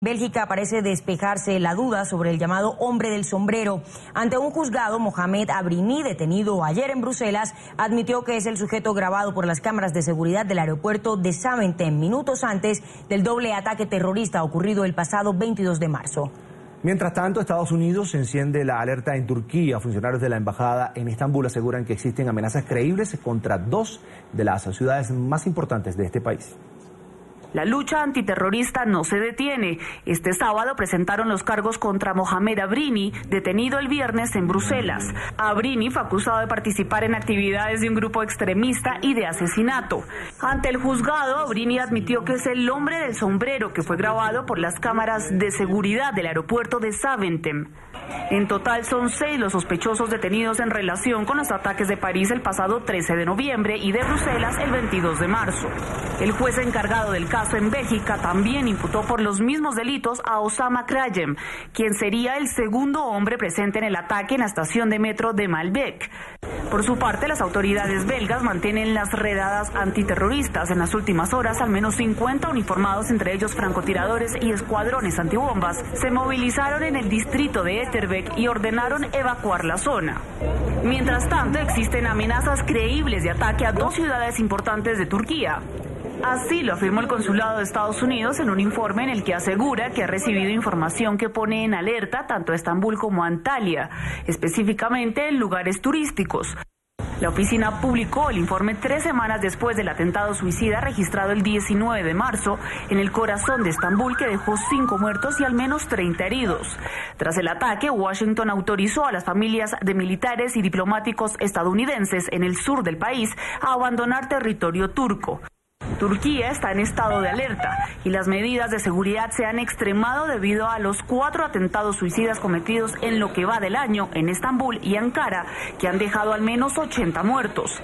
Bélgica parece despejarse la duda sobre el llamado hombre del sombrero. Ante un juzgado, Mohamed Abrini, detenido ayer en Bruselas, admitió que es el sujeto grabado por las cámaras de seguridad del aeropuerto de Zaventem minutos antes del doble ataque terrorista ocurrido el pasado 22 de marzo. Mientras tanto, Estados Unidos enciende la alerta en Turquía. Funcionarios de la embajada en Estambul aseguran que existen amenazas creíbles contra dos de las ciudades más importantes de este país. La lucha antiterrorista no se detiene. Este sábado presentaron los cargos contra Mohamed Abrini, detenido el viernes en Bruselas. Abrini fue acusado de participar en actividades de un grupo extremista y de asesinato. Ante el juzgado, Abrini admitió que es el hombre del sombrero que fue grabado por las cámaras de seguridad del aeropuerto de Saventem. En total son seis los sospechosos detenidos en relación con los ataques de París el pasado 13 de noviembre y de Bruselas el 22 de marzo. El juez encargado del caso en Bélgica también imputó por los mismos delitos a Osama Krayem, quien sería el segundo hombre presente en el ataque en la estación de metro de Malbec. Por su parte, las autoridades belgas mantienen las redadas antiterroristas. En las últimas horas, al menos 50 uniformados, entre ellos francotiradores y escuadrones antibombas, se movilizaron en el distrito de Etterbeek y ordenaron evacuar la zona. Mientras tanto, existen amenazas creíbles de ataque a dos ciudades importantes de Turquía. Así lo afirmó el consulado de Estados Unidos en un informe en el que asegura que ha recibido información que pone en alerta tanto a Estambul como a Antalya, específicamente en lugares turísticos. La oficina publicó el informe tres semanas después del atentado suicida registrado el 19 de marzo en el corazón de Estambul que dejó cinco muertos y al menos 30 heridos. Tras el ataque, Washington autorizó a las familias de militares y diplomáticos estadounidenses en el sur del país a abandonar territorio turco. Turquía está en estado de alerta y las medidas de seguridad se han extremado debido a los cuatro atentados suicidas cometidos en lo que va del año en Estambul y Ankara, que han dejado al menos 80 muertos.